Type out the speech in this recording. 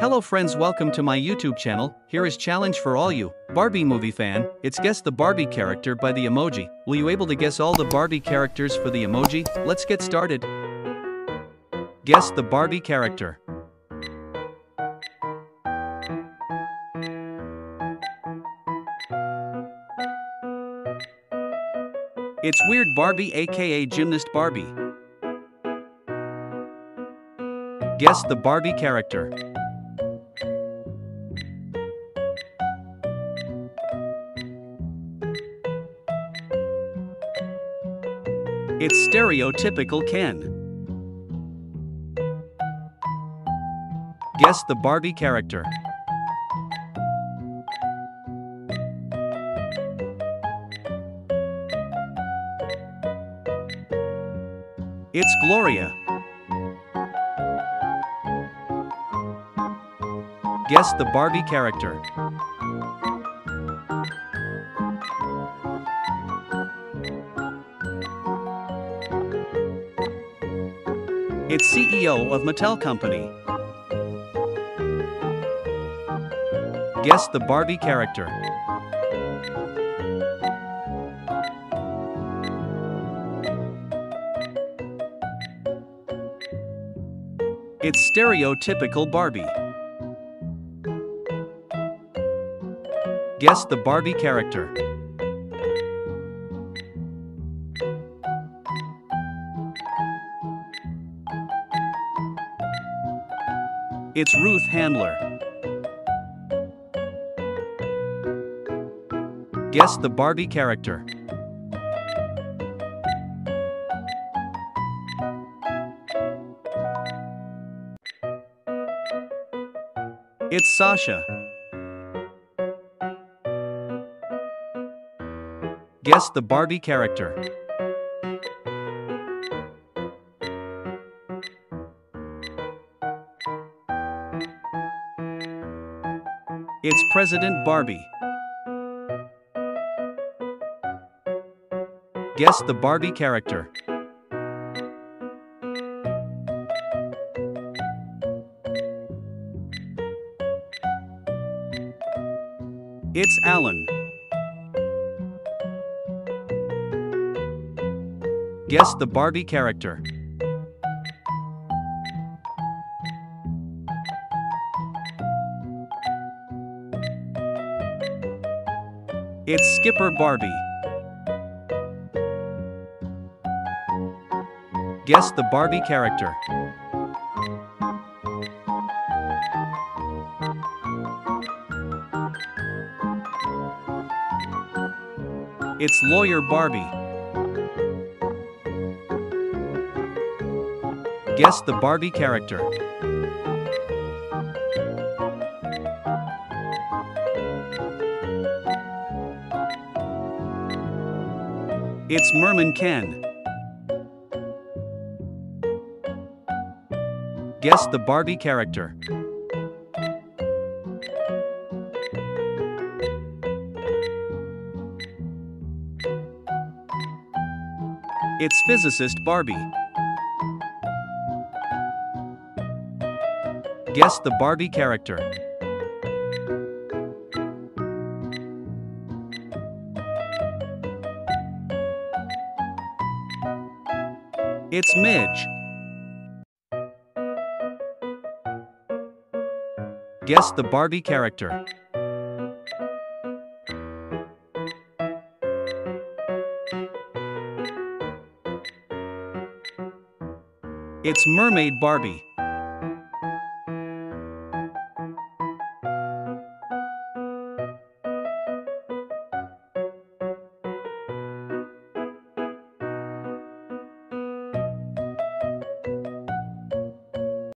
Hello friends welcome to my YouTube channel, here is challenge for all you, Barbie movie fan, it's guess the Barbie character by the emoji, will you able to guess all the Barbie characters for the emoji, let's get started. Guess the Barbie character. It's Weird Barbie aka Gymnast Barbie. Guess the Barbie character. It's stereotypical Ken. Guess the Barbie character. It's Gloria. Guess the Barbie character. It's CEO of Mattel Company. Guess the Barbie character. It's stereotypical Barbie. Guess the Barbie character. It's Ruth Handler. Guess the Barbie character. It's Sasha. Guess the Barbie character. It's President Barbie. Guess the Barbie character. It's Alan. Guess the Barbie character. It's Skipper Barbie. Guess the Barbie character. It's Lawyer Barbie. Guess the Barbie character. It's Merman Ken. Guess the Barbie character. It's physicist Barbie. Guess the Barbie character. It's Midge. Guess the Barbie character. It's Mermaid Barbie.